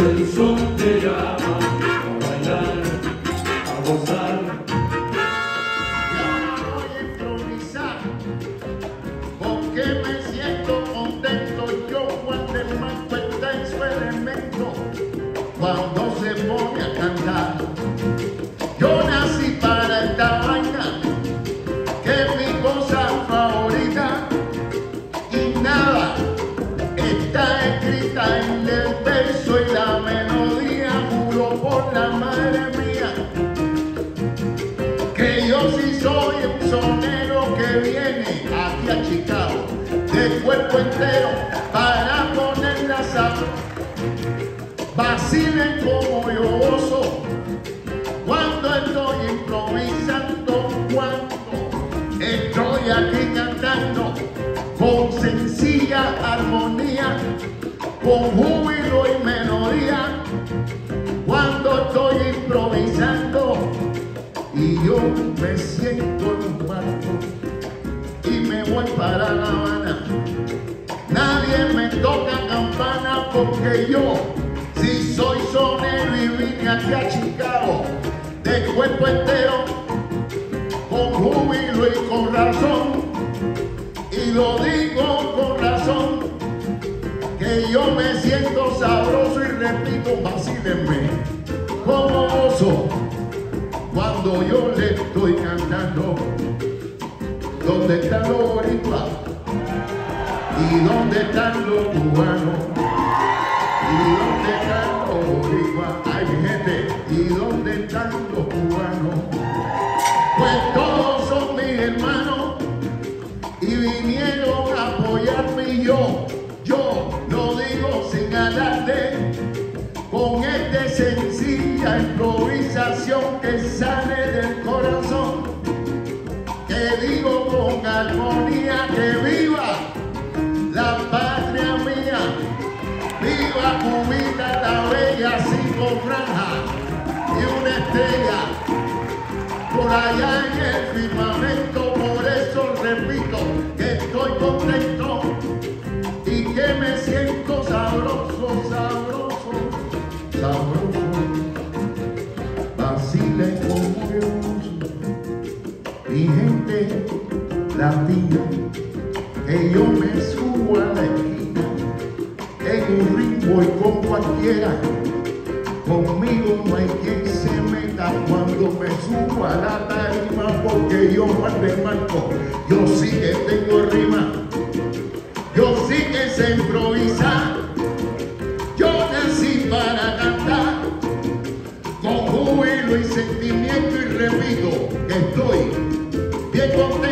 el son te llama a bailar, a gozar. Y ahora voy a improvisar, con que me siento contento. Yo cuando el manco está en su elemento, cuando se pone a cantar. De cuerpo entero para poner la sal. Vacilen como yo gozo cuando estoy improvisando, cuando estoy aquí cantando con sencilla armonía, con júbilo y melodía, cuando estoy improvisando y yo me siento en un barco y me voy para La Nadie me toca campana porque yo, si soy sonero y vine aquí a Chicago de cuerpo entero, con júbilo y con razón, y lo digo con razón, que yo me siento sabroso y repito, vacílenme como oso cuando yo le estoy cantando. ¿Dónde están los boricuas? ¿Y dónde están los cubanos? ¿Y dónde están los boricuas? Ay, gente, ¿y dónde están los cubanos? Pues todos son mis hermanos y vinieron a apoyarme yo, yo lo digo sin alarde con esta sencilla improvisación que sale del corazón, que digo con armonía gente latina, que yo me subo a la esquina, en un ritmo y con cualquiera, conmigo no hay quien se meta cuando me subo a la tarima, porque yo Juan de Marco, yo sí que tengo rima, yo sí que sé improvisar. Yo nací para cantar con júbilo y sentimiento y repito que estoy bien contento.